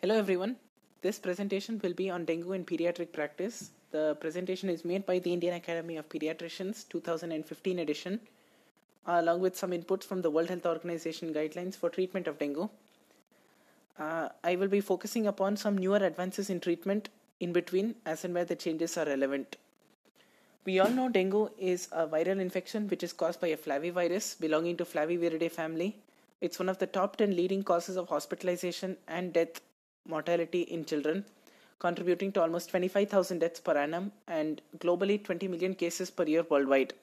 Hello everyone. This presentation will be on dengue in pediatric practice. The presentation is made by the Indian Academy of Pediatricians 2015 edition along with some inputs from the World Health Organization guidelines for treatment of dengue. Uh, I will be focusing upon some newer advances in treatment in between as and where the changes are relevant. We all know dengue is a viral infection which is caused by a flavivirus belonging to Flaviviridae family. It's one of the top 10 leading causes of hospitalization and death mortality in children, contributing to almost 25,000 deaths per annum and globally 20 million cases per year worldwide.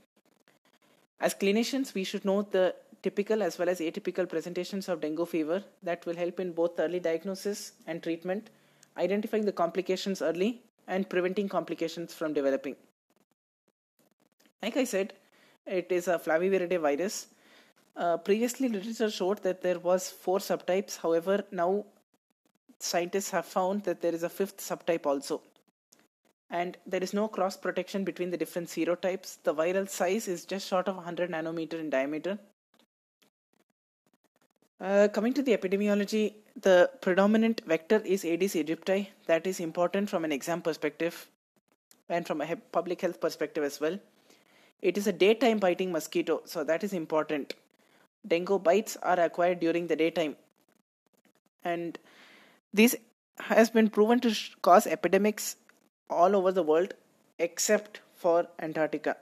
As clinicians, we should know the typical as well as atypical presentations of dengue fever that will help in both early diagnosis and treatment, identifying the complications early, and preventing complications from developing. Like I said, it is a flaviviridae virus. Uh, previously, literature showed that there was four subtypes. However, now scientists have found that there is a fifth subtype also and there is no cross protection between the different serotypes. The viral size is just short of 100 nanometer in diameter. Uh, coming to the epidemiology, the predominant vector is Aedes aegypti. That is important from an exam perspective and from a public health perspective as well. It is a daytime biting mosquito, so that is important. Dengue bites are acquired during the daytime, and this has been proven to cause epidemics all over the world except for Antarctica.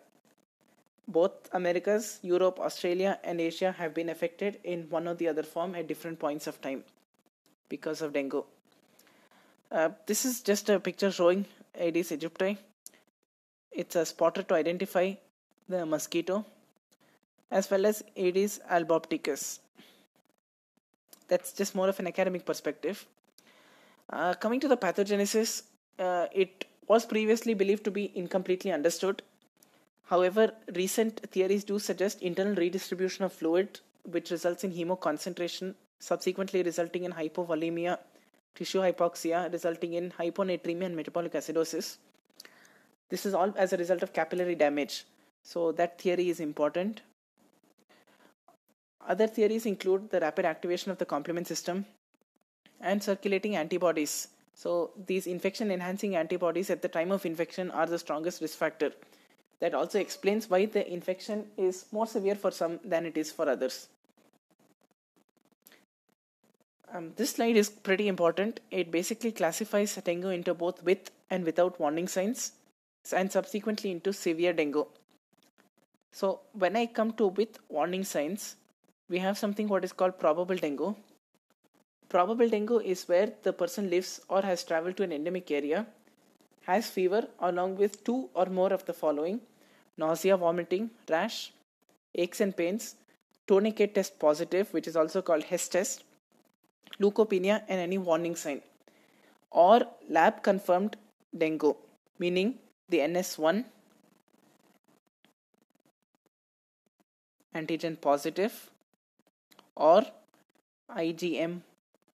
Both Americas, Europe, Australia, and Asia have been affected in one or the other form at different points of time because of dengue. Uh, this is just a picture showing Aedes aegypti. It's a spotter to identify the mosquito as well as Aedes albopictus. That's just more of an academic perspective. Uh, coming to the pathogenesis, uh, it was previously believed to be incompletely understood. However, recent theories do suggest internal redistribution of fluid, which results in hemoconcentration, subsequently resulting in hypovolemia, tissue hypoxia, resulting in hyponatremia and metabolic acidosis. This is all as a result of capillary damage. So, that theory is important. Other theories include the rapid activation of the complement system and circulating antibodies so these infection enhancing antibodies at the time of infection are the strongest risk factor. That also explains why the infection is more severe for some than it is for others. Um, this slide is pretty important. It basically classifies dengue into both with and without warning signs and subsequently into severe dengue. So when I come to with warning signs, we have something what is called probable dengue Probable dengue is where the person lives or has traveled to an endemic area, has fever along with two or more of the following nausea, vomiting, rash, aches and pains, tourniquet test positive, which is also called Hess test, leukopenia, and any warning sign, or lab confirmed dengue, meaning the NS1 antigen positive or IgM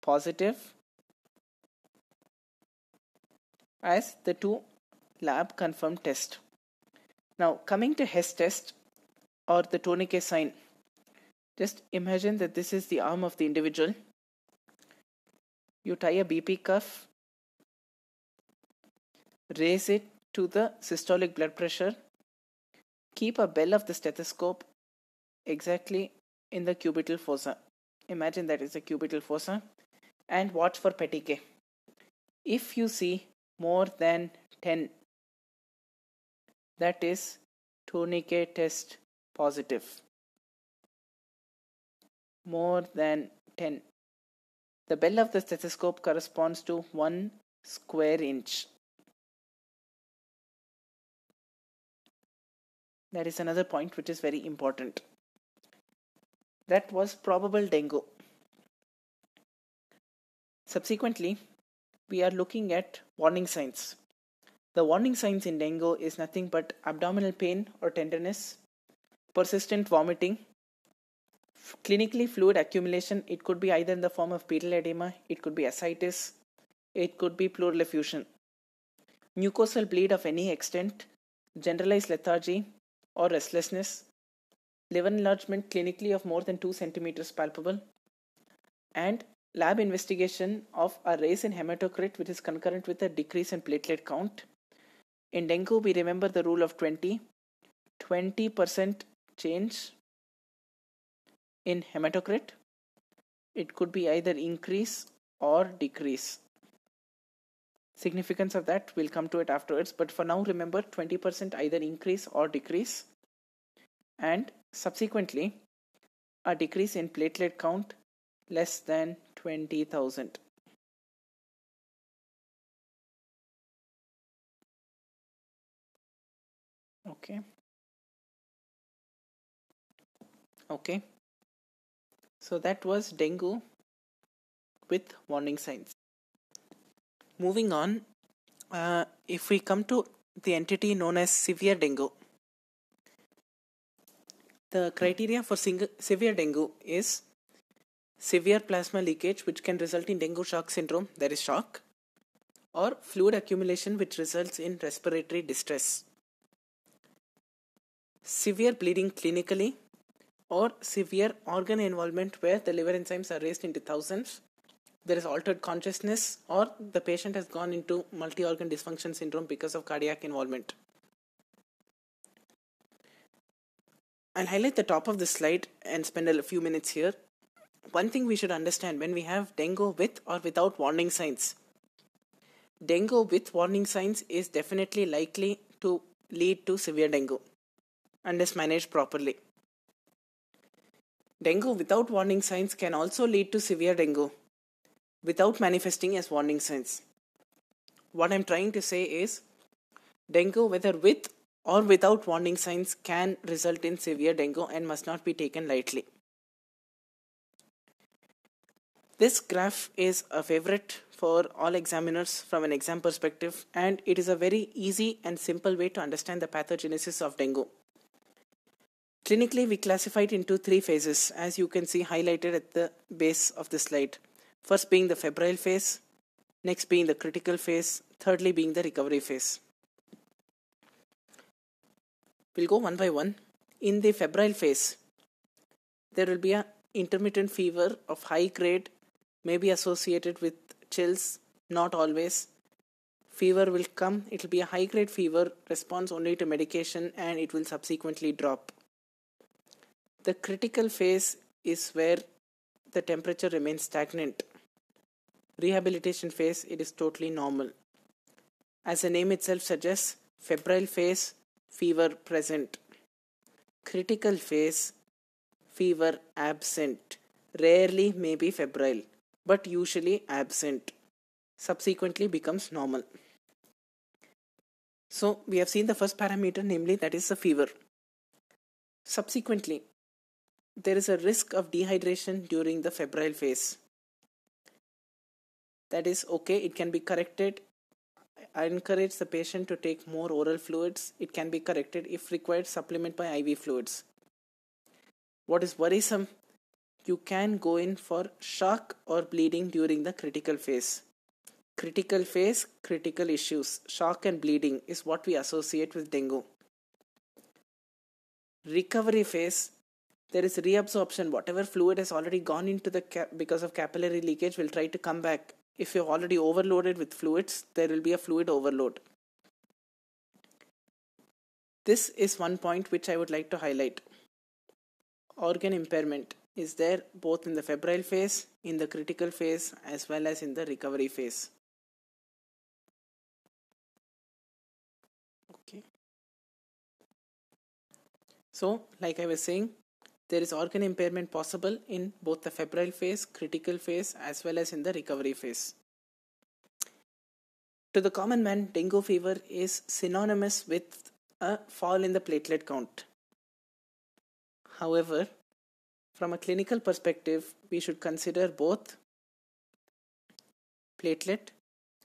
positive as the two lab confirmed test. Now coming to Hess test or the tourniquet sign, just imagine that this is the arm of the individual. You tie a BP cuff, raise it to the systolic blood pressure, keep a bell of the stethoscope exactly in the cubital fossa. Imagine that is a cubital fossa and watch for petechiae. If you see more than 10, that is tourniquet test positive. More than 10. The bell of the stethoscope corresponds to 1 square inch. That is another point which is very important. That was probable dengue. Subsequently, we are looking at warning signs. The warning signs in dengue is nothing but abdominal pain or tenderness, persistent vomiting, clinically fluid accumulation. It could be either in the form of pedal edema, it could be ascites, it could be pleural effusion, mucosal bleed of any extent, generalized lethargy or restlessness, liver enlargement clinically of more than 2 centimeters palpable, and lab investigation of a raise in hematocrit which is concurrent with a decrease in platelet count. In dengue, we remember the rule of 20. 20% change in hematocrit. It could be either increase or decrease. Significance of that, we'll come to it afterwards. But for now, remember 20% either increase or decrease. And subsequently, a decrease in platelet count less than 20,000. Okay. Okay. So that was dengue with warning signs. Moving on, uh, if we come to the entity known as severe dengue, the criteria for severe dengue is severe plasma leakage, which can result in dengue shock syndrome, there is shock, or fluid accumulation, which results in respiratory distress. Severe bleeding clinically, or severe organ involvement where the liver enzymes are raised into thousands. There is altered consciousness, or the patient has gone into multi organ dysfunction syndrome because of cardiac involvement. I'll highlight the top of the slide and spend a few minutes here one thing we should understand when we have dengue with or without warning signs. Dengue with warning signs is definitely likely to lead to severe dengue unless managed properly. Dengue without warning signs can also lead to severe dengue without manifesting as warning signs. What I'm trying to say is dengue, whether with or without warning signs, can result in severe dengue and must not be taken lightly. This graph is a favorite for all examiners from an exam perspective and it is a very easy and simple way to understand the pathogenesis of dengue. Clinically, we classify it into three phases as you can see highlighted at the base of the slide. First being the febrile phase, next being the critical phase, thirdly being the recovery phase. We'll go one by one. In the febrile phase, there will be a intermittent fever of high grade may be associated with chills, not always. Fever will come, it will be a high grade fever, responds only to medication, and it will subsequently drop. The critical phase is where the temperature remains stagnant. Rehabilitation phase, it is totally normal. As the name itself suggests, febrile phase, fever present. Critical phase, fever absent. Rarely may be febrile but usually absent, subsequently becomes normal. So we have seen the first parameter, namely that is the fever. Subsequently, there is a risk of dehydration during the febrile phase. That is okay, it can be corrected. I encourage the patient to take more oral fluids. It can be corrected if required, supplement by IV fluids. What is worrisome you can go in for shock or bleeding during the critical phase. Critical phase, critical issues, shock and bleeding is what we associate with dengue. Recovery phase, there is reabsorption. Whatever fluid has already gone into the cap because of capillary leakage will try to come back. If you're already overloaded with fluids, there will be a fluid overload. This is one point which I would like to highlight. Organ impairment is there both in the febrile phase, in the critical phase, as well as in the recovery phase. Okay. So, like I was saying, there is organ impairment possible in both the febrile phase, critical phase, as well as in the recovery phase. To the common man, dengue fever is synonymous with a fall in the platelet count. However, from a clinical perspective, we should consider both platelet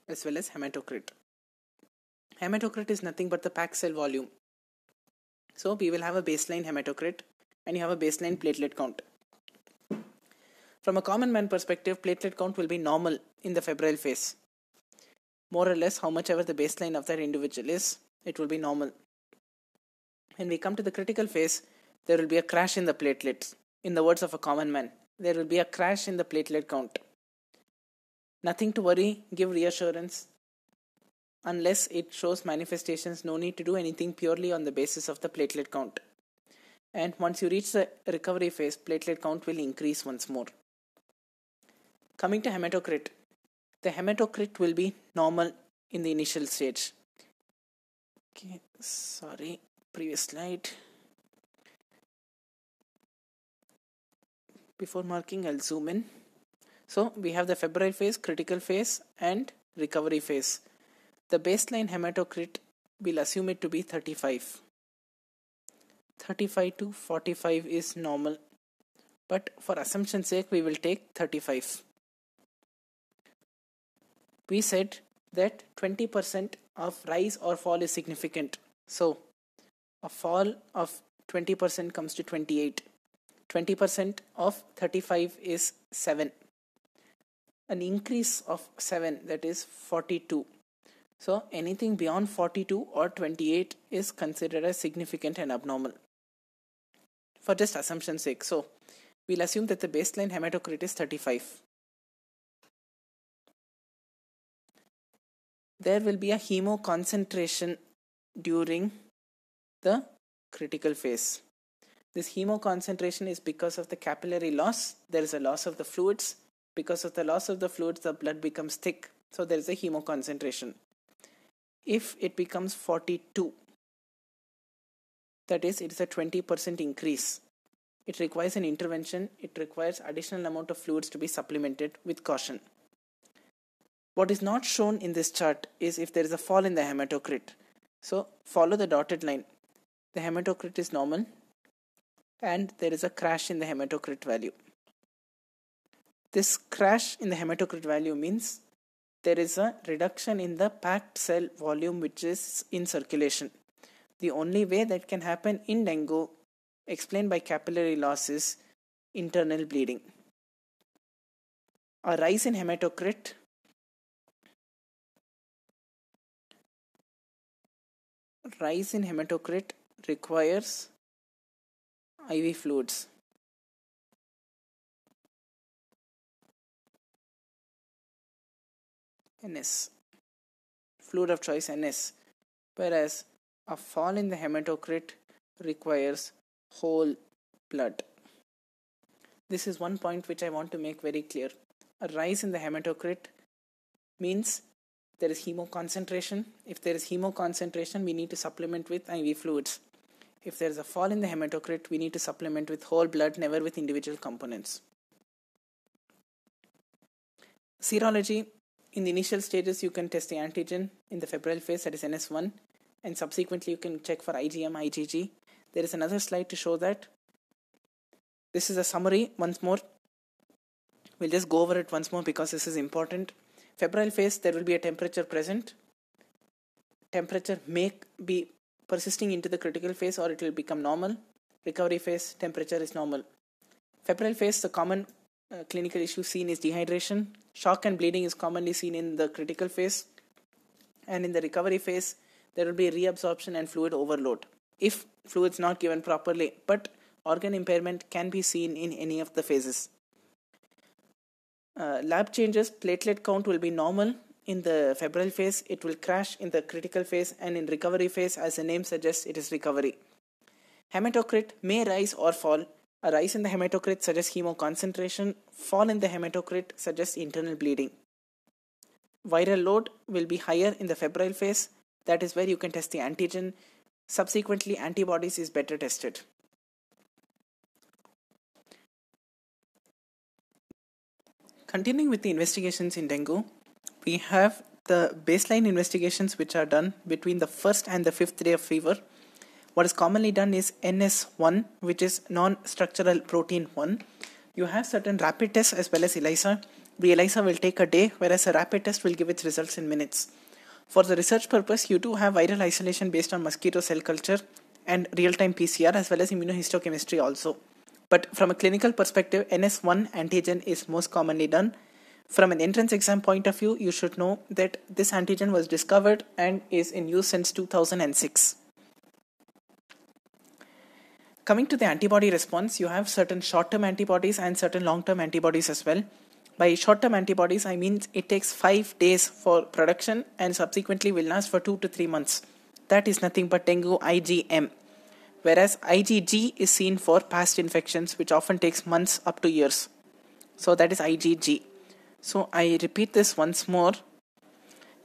as well as hematocrit. Hematocrit is nothing but the packed cell volume. So we will have a baseline hematocrit and you have a baseline platelet count. From a common man perspective, platelet count will be normal in the febrile phase. More or less, how much ever the baseline of that individual is, it will be normal. When we come to the critical phase, there will be a crash in the platelets in the words of a common man, there will be a crash in the platelet count. Nothing to worry, give reassurance. Unless it shows manifestations, no need to do anything purely on the basis of the platelet count. And once you reach the recovery phase, platelet count will increase once more. Coming to hematocrit, the hematocrit will be normal in the initial stage. Okay, sorry, previous slide. Before marking, I'll zoom in. So we have the febrile phase, critical phase, and recovery phase. The baseline hematocrit, we'll assume it to be 35. 35 to 45 is normal, but for assumption's sake, we will take 35. We said that 20% of rise or fall is significant. So a fall of 20% comes to 28. 20% of 35 is 7 an increase of 7 that is 42 so anything beyond 42 or 28 is considered as significant and abnormal. For just assumption's sake so we'll assume that the baseline hematocrit is 35 there will be a hemoconcentration during the critical phase this hemoconcentration is because of the capillary loss. There is a loss of the fluids. Because of the loss of the fluids the blood becomes thick. So there is a hemoconcentration. If it becomes 42 that is it is a 20% increase. It requires an intervention. It requires additional amount of fluids to be supplemented with caution. What is not shown in this chart is if there is a fall in the hematocrit. So follow the dotted line. The hematocrit is normal and there is a crash in the hematocrit value this crash in the hematocrit value means there is a reduction in the packed cell volume which is in circulation. The only way that can happen in dengue, explained by capillary loss, is internal bleeding. A rise in hematocrit rise in hematocrit requires IV fluids. NS. Fluid of choice NS. Whereas a fall in the hematocrit requires whole blood. This is one point which I want to make very clear. A rise in the hematocrit means there is hemoconcentration. If there is hemoconcentration, we need to supplement with IV fluids. If there is a fall in the hematocrit, we need to supplement with whole blood, never with individual components. Serology in the initial stages, you can test the antigen in the febrile phase, that is NS1, and subsequently you can check for IgM, IgG. There is another slide to show that. This is a summary once more. We'll just go over it once more because this is important. Febrile phase, there will be a temperature present. Temperature may be persisting into the critical phase or it will become normal. Recovery phase, temperature is normal. Febrile phase, the common uh, clinical issue seen is dehydration. Shock and bleeding is commonly seen in the critical phase. And in the recovery phase, there will be reabsorption and fluid overload if fluids not given properly. But organ impairment can be seen in any of the phases. Uh, lab changes, platelet count will be normal in the febrile phase, it will crash in the critical phase, and in recovery phase, as the name suggests, it is recovery. Hematocrit may rise or fall a rise in the hematocrit suggests hemoconcentration, fall in the hematocrit suggests internal bleeding. Viral load will be higher in the febrile phase, that is where you can test the antigen. Subsequently, antibodies is better tested. Continuing with the investigations in dengue, we have the baseline investigations which are done between the first and the fifth day of fever what is commonly done is NS1, which is non-structural protein 1. You have certain rapid tests as well as ELISA. The ELISA will take a day, whereas a rapid test will give its results in minutes. For the research purpose, you do have viral isolation based on mosquito cell culture and real-time PCR as well as immunohistochemistry also. But from a clinical perspective, NS1 antigen is most commonly done. From an entrance exam point of view, you should know that this antigen was discovered and is in use since 2006 coming to the antibody response, you have certain short term antibodies and certain long term antibodies as well. By short term antibodies, I mean it takes 5 days for production and subsequently will last for 2 to 3 months. That is nothing but dengue IgM. Whereas IgG is seen for past infections, which often takes months up to years. So that is IgG. So I repeat this once more.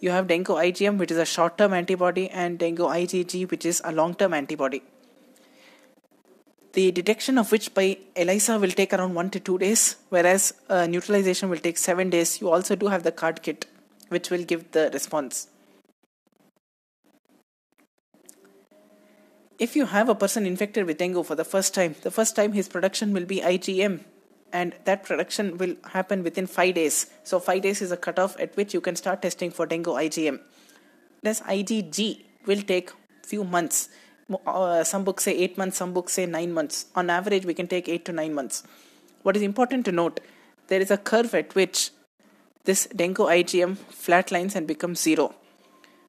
You have dengue IgM, which is a short term antibody, and dengue IgG, which is a long term antibody. The detection of which by ELISA will take around 1 to 2 days, whereas uh, neutralization will take 7 days. You also do have the card kit, which will give the response. If you have a person infected with dengue for the first time, the first time his production will be IgM, and that production will happen within 5 days. So 5 days is a cutoff at which you can start testing for dengue IgM. This IgG will take few months. Uh, some books say 8 months, some books say 9 months. On average, we can take 8 to 9 months. What is important to note, there is a curve at which this dengue IgM flatlines and becomes zero.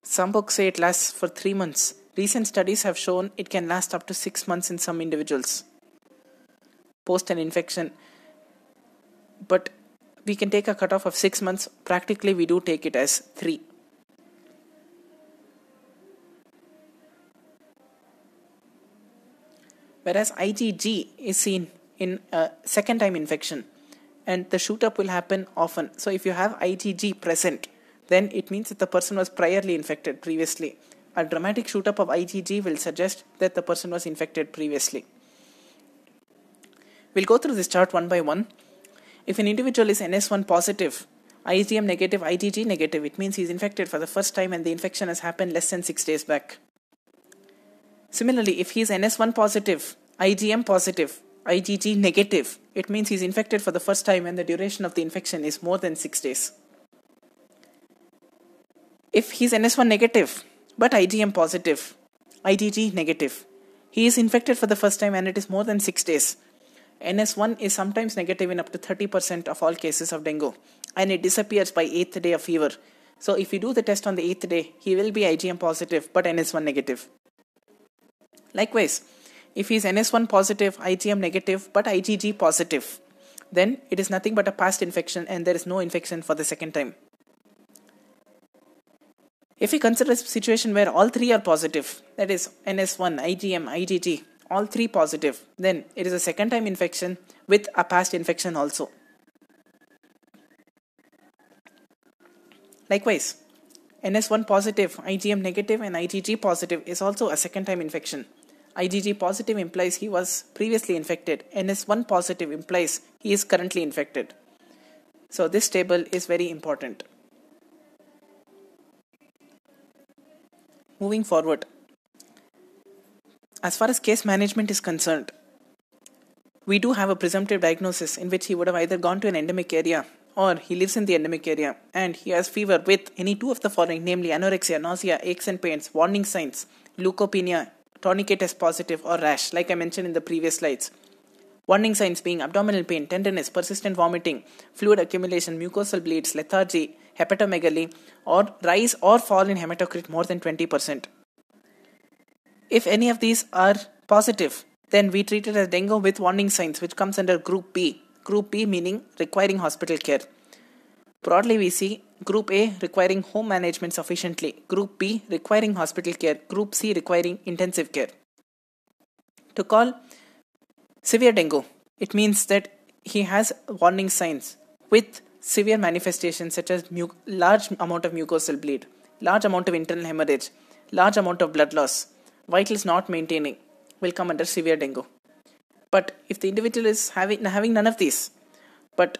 Some books say it lasts for 3 months. Recent studies have shown it can last up to 6 months in some individuals post an infection but we can take a cutoff of 6 months. Practically, we do take it as 3. Whereas IgG is seen in a second time infection and the shoot up will happen often. So, if you have IgG present, then it means that the person was priorly infected previously. A dramatic shoot up of IgG will suggest that the person was infected previously. We'll go through this chart one by one. If an individual is NS1 positive, IgM negative, IgG negative, it means he's infected for the first time and the infection has happened less than 6 days back. Similarly, if he is NS1 positive, IgM positive, IgG negative, it means he's infected for the first time and the duration of the infection is more than 6 days. If he's NS1 negative but IgM positive, IgG negative, he is infected for the first time and it is more than 6 days. NS1 is sometimes negative in up to 30% of all cases of dengue and it disappears by 8th day of fever. So if you do the test on the 8th day, he will be IgM positive but NS1 negative. Likewise, if he is NS1 positive, IgM negative but IgG positive, then it is nothing but a past infection and there is no infection for the second time. If we consider a situation where all three are positive, that is NS1, IgM, IgG, all three positive, then it is a second time infection with a past infection also. Likewise, NS1 positive, IgM negative, and IgG positive is also a second time infection. IgG positive implies he was previously infected, NS1 positive implies he is currently infected. So, this table is very important. Moving forward, as far as case management is concerned, we do have a presumptive diagnosis in which he would have either gone to an endemic area or he lives in the endemic area and he has fever with any two of the following, namely anorexia, nausea, aches and pains, warning signs, leukopenia, tourniquet positive, or rash, like I mentioned in the previous slides. Warning signs being abdominal pain, tenderness, persistent vomiting, fluid accumulation, mucosal bleeds, lethargy, hepatomegaly, or rise or fall in hematocrit more than 20%. If any of these are positive, then we treat it as dengue with warning signs, which comes under group B. Group B meaning requiring hospital care. Broadly, we see Group A requiring home management sufficiently, Group B requiring hospital care, Group C requiring intensive care. To call severe dengue, it means that he has warning signs with severe manifestations such as mu- large amount of mucosal bleed, large amount of internal hemorrhage, large amount of blood loss, vitals not maintaining will come under severe dengue. But if the individual is having, having none of these, but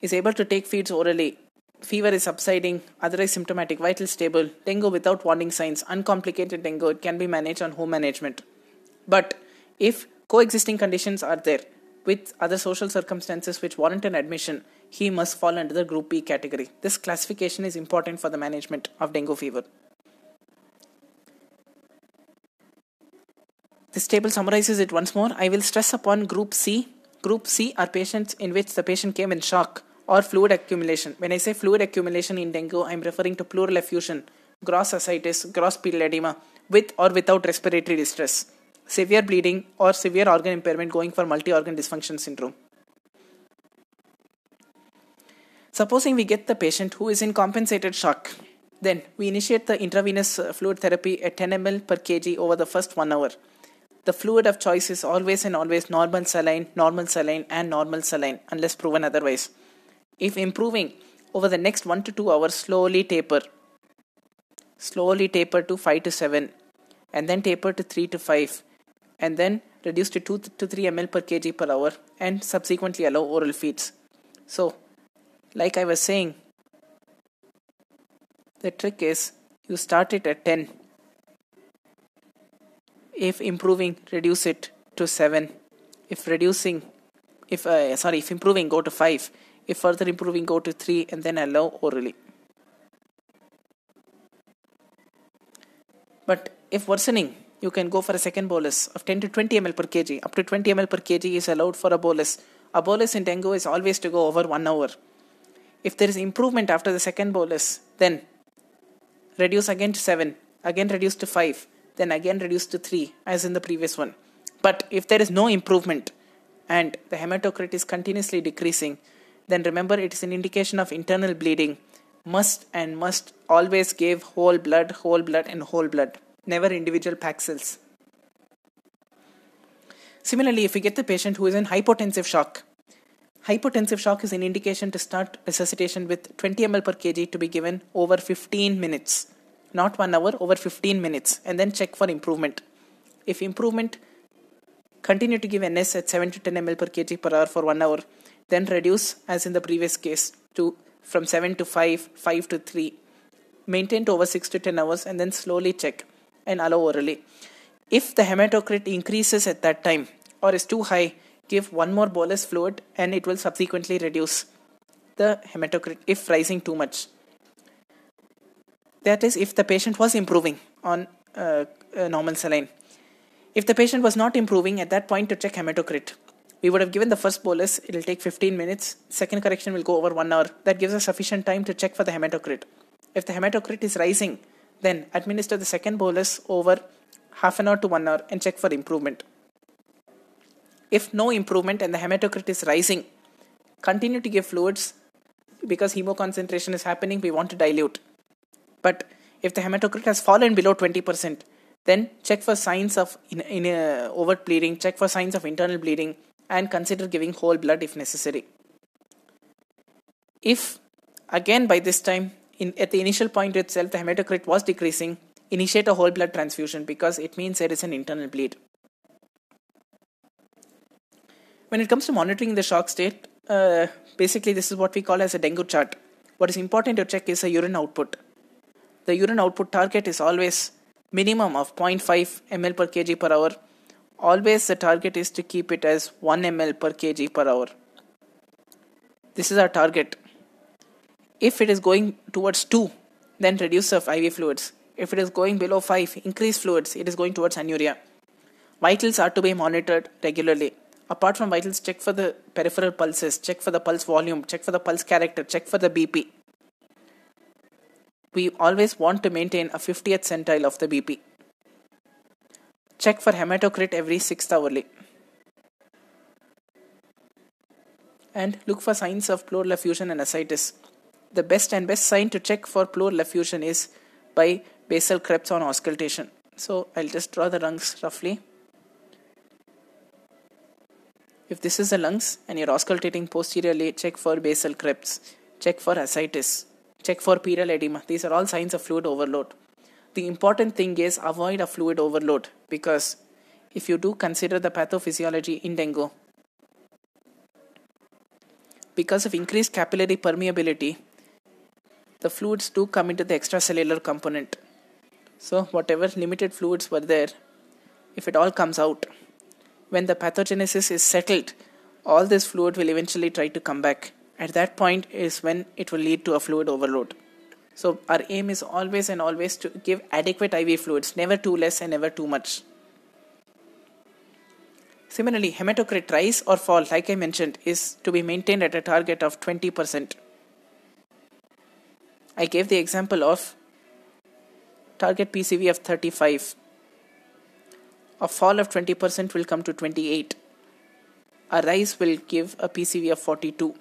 is able to take feeds orally, fever is subsiding, otherwise symptomatic, vital stable, dengue without warning signs, uncomplicated dengue, it can be managed on home management. But if coexisting conditions are there with other social circumstances which warrant an admission, he must fall under the group B category. This classification is important for the management of dengue fever. This table summarizes it once more. I will stress upon group C. Group C are patients in which the patient came in shock or fluid accumulation. When I say fluid accumulation in dengue, I am referring to pleural effusion, gross ascites, gross pedal edema, with or without respiratory distress, severe bleeding, or severe organ impairment going for multi organ dysfunction syndrome. Supposing we get the patient who is in compensated shock, then we initiate the intravenous uh, fluid therapy at 10 ml per kg over the first one hour. The fluid of choice is always and always normal saline, normal saline, and normal saline, unless proven otherwise. If improving over the next 1 to 2 hours, slowly taper. Slowly taper to 5 to 7, and then taper to 3 to 5, and then reduce to 2 to 3 ml per kg per hour, and subsequently allow oral feeds. So, like I was saying, the trick is you start it at 10 if improving reduce it to 7 if reducing if uh, sorry if improving go to 5 if further improving go to 3 and then allow orally. But if worsening you can go for a second bolus of 10 to 20 ml per kg. Up to 20 ml per kg is allowed for a bolus. A bolus in dengue is always to go over 1 hour. If there is improvement after the second bolus then reduce again to 7 again reduce to 5 then again reduce to 3 as in the previous one. But if there is no improvement and the hematocrit is continuously decreasing, then remember it is an indication of internal bleeding. Must and must always give whole blood, whole blood, and whole blood, never individual pack cells. Similarly, if we get the patient who is in hypotensive shock, hypotensive shock is an indication to start resuscitation with 20 ml per kg to be given over 15 minutes not 1 hour over 15 minutes and then check for improvement. If improvement continue to give ns at 7 to 10 ml per kg per hour for 1 hour then reduce as in the previous case to from 7 to 5 5 to 3 maintain to over 6 to 10 hours and then slowly check and allow orally. If the hematocrit increases at that time or is too high give one more bolus fluid and it will subsequently reduce the hematocrit if rising too much that is, if the patient was improving on uh, normal saline. If the patient was not improving at that point to check hematocrit, we would have given the first bolus, it will take 15 minutes. Second correction will go over 1 hour. That gives us sufficient time to check for the hematocrit. If the hematocrit is rising, then administer the second bolus over half an hour to 1 hour and check for improvement. If no improvement and the hematocrit is rising, continue to give fluids because hemoconcentration is happening, we want to dilute. But if the hematocrit has fallen below 20%, then check for signs of in, in uh, overt bleeding, check for signs of internal bleeding, and consider giving whole blood if necessary. If again by this time in, at the initial point itself the hematocrit was decreasing, initiate a whole blood transfusion because it means there is an internal bleed. When it comes to monitoring the shock state, uh, basically this is what we call as a dengue chart. What is important to check is a urine output the urine output target is always minimum of 0.5 ml per kg per hour. Always the target is to keep it as 1 ml per kg per hour. This is our target. If it is going towards 2, then reduce of IV fluids. If it is going below 5, increase fluids. It is going towards anuria. Vitals are to be monitored regularly. Apart from vitals, check for the peripheral pulses, check for the pulse volume, check for the pulse character, check for the BP we always want to maintain a 50th centile of the BP. Check for hematocrit every 6th hourly. And look for signs of pleural effusion and ascites. The best and best sign to check for pleural effusion is by basal creps on auscultation. So I'll just draw the lungs roughly. If this is the lungs and you're auscultating posteriorly, check for basal creps. Check for ascites check for pedal edema. These are all signs of fluid overload. The important thing is avoid a fluid overload because if you do consider the pathophysiology in dengue, because of increased capillary permeability, the fluids do come into the extracellular component. So, whatever limited fluids were there, if it all comes out, when the pathogenesis is settled, all this fluid will eventually try to come back at that point is when it will lead to a fluid overload. So, our aim is always and always to give adequate IV fluids, never too less and never too much. Similarly, hematocrit rise or fall, like I mentioned, is to be maintained at a target of 20%. I gave the example of target PCV of 35. A fall of 20% will come to 28. A rise will give a PCV of 42.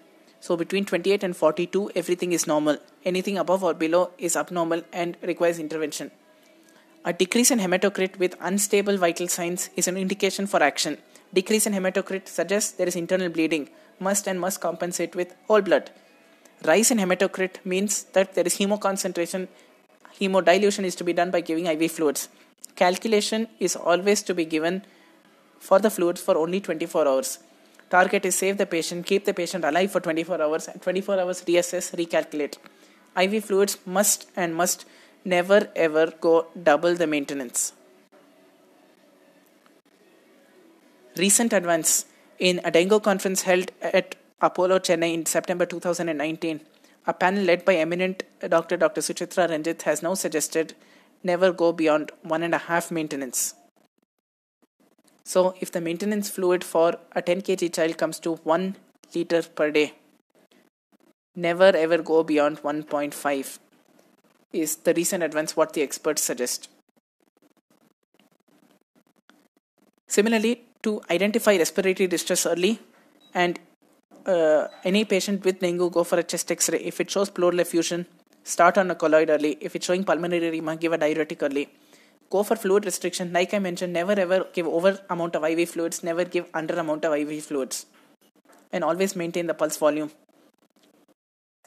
So between 28 and 42, everything is normal. Anything above or below is abnormal and requires intervention. A decrease in hematocrit with unstable vital signs is an indication for action. Decrease in hematocrit suggests there is internal bleeding, must and must compensate with whole blood. Rise in hematocrit means that there is hemoconcentration. Hemodilution is to be done by giving IV fluids. Calculation is always to be given for the fluids for only 24 hours. Target is save the patient, keep the patient alive for 24 hours, and 24 hours reassess, recalculate. IV fluids must and must never ever go double the maintenance. Recent advance in a dengue conference held at Apollo Chennai in September 2019, a panel led by eminent Dr. Dr. Suchitra Ranjit has now suggested never go beyond one and a half maintenance. So, if the maintenance fluid for a 10 kg child comes to 1 liter per day, never ever go beyond 1.5 is the recent advance what the experts suggest. Similarly, to identify respiratory distress early and uh, any patient with dengue go for a chest x-ray. If it shows pleural effusion start on a colloid early. If it's showing pulmonary edema give a diuretic early go for fluid restriction. Like i mentioned never ever give over amount of iv fluids never give under amount of iv fluids and always maintain the pulse volume.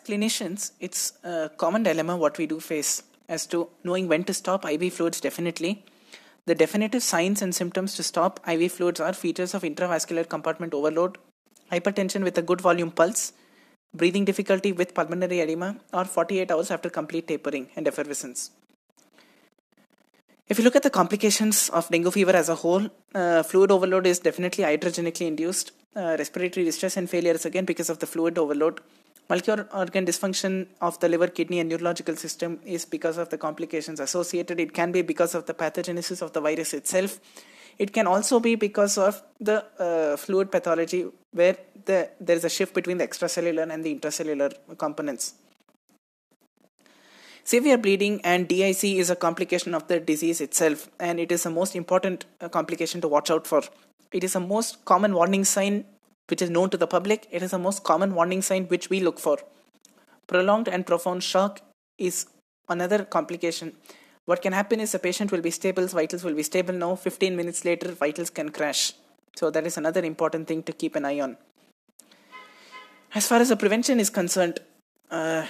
Clinicians it's a common dilemma what we do face as to knowing when to stop iv fluids definitely. The definitive signs and symptoms to stop iv fluids are features of intravascular compartment overload hypertension with a good volume pulse breathing difficulty with pulmonary edema or 48 hours after complete tapering and defervescence if you look at the complications of dengue fever as a whole, uh, fluid overload is definitely iatrogenically induced. Uh, respiratory distress and failure is again because of the fluid overload. Multi organ dysfunction of the liver, kidney, and neurological system is because of the complications associated. It can be because of the pathogenesis of the virus itself. It can also be because of the uh, fluid pathology, where the, there is a shift between the extracellular and the intracellular components. Severe bleeding and DIC is a complication of the disease itself, and it is the most important uh, complication to watch out for. It is the most common warning sign which is known to the public. It is the most common warning sign which we look for. Prolonged and profound shock is another complication. What can happen is the patient will be stable, vitals will be stable now. 15 minutes later, vitals can crash. So, that is another important thing to keep an eye on. As far as the prevention is concerned, uh,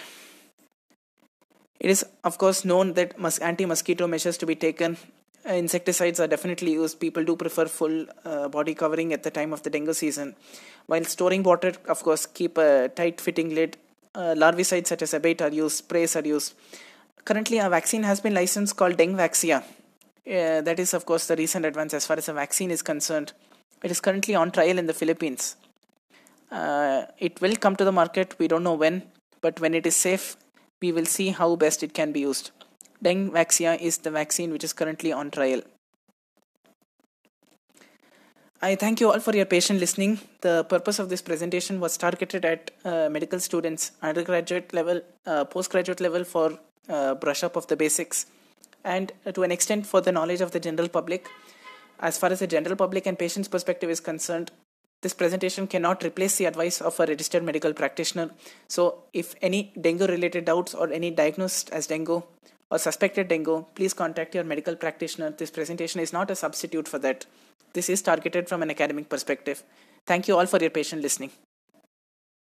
it is, of course, known that anti mosquito measures to be taken. Uh, insecticides are definitely used. People do prefer full uh, body covering at the time of the dengue season. While storing water, of course, keep a tight fitting lid. Uh, larvicides such as abate are used, sprays are used. Currently, a vaccine has been licensed called Dengvaxia. Uh, that is, of course, the recent advance as far as the vaccine is concerned. It is currently on trial in the Philippines. Uh, it will come to the market, we don't know when, but when it is safe we will see how best it can be used. Dengvaxia is the vaccine which is currently on trial. I thank you all for your patient listening. The purpose of this presentation was targeted at uh, medical students, undergraduate level, uh, postgraduate level for uh, brush up of the basics, and to an extent for the knowledge of the general public. As far as the general public and patient's perspective is concerned, this presentation cannot replace the advice of a registered medical practitioner. So, if any dengue related doubts or any diagnosed as dengue or suspected dengue, please contact your medical practitioner. This presentation is not a substitute for that. This is targeted from an academic perspective. Thank you all for your patient listening.